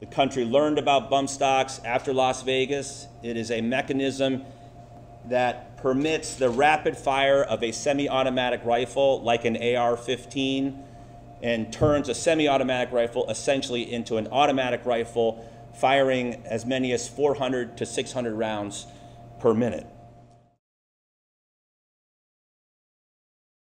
The country learned about bump stocks after Las Vegas. It is a mechanism that permits the rapid fire of a semi automatic rifle like an AR 15 and turns a semi automatic rifle essentially into an automatic rifle, firing as many as 400 to 600 rounds per minute.